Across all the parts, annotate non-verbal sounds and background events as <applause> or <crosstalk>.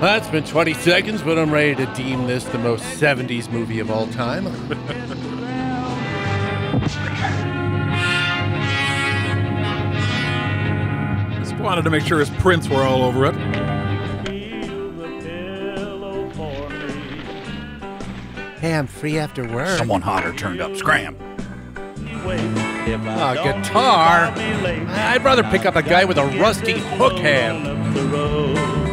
That's been 20 seconds, but I'm ready to deem this the most 70s movie of all time. Just wanted to make sure his prints were all over it. hey, I'm free after work. Someone hotter turned up. Scram. Oh, guitar? I'd rather pick up a guy with a rusty hook hand.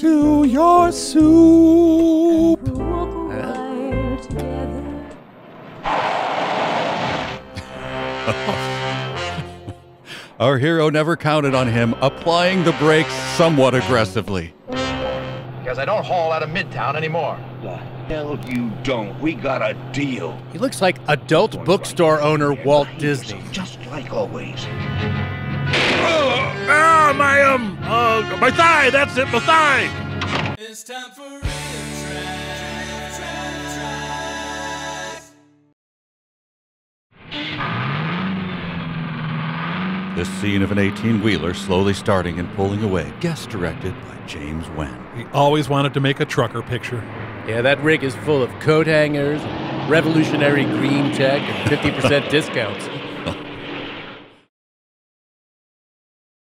Into your soup. walk away together. Our hero never counted on him, applying the brakes somewhat aggressively. Because I don't haul out of Midtown anymore. The hell you don't. We got a deal. He looks like adult bookstore owner Walt Disney. Just like always. Uh, my thigh. That's it, my thigh. It's time for real track, track, track. This scene of an 18 wheeler slowly starting and pulling away, guest directed by James Wen. He always wanted to make a trucker picture. Yeah, that rig is full of coat hangers, revolutionary green tech, and 50% <laughs> discounts.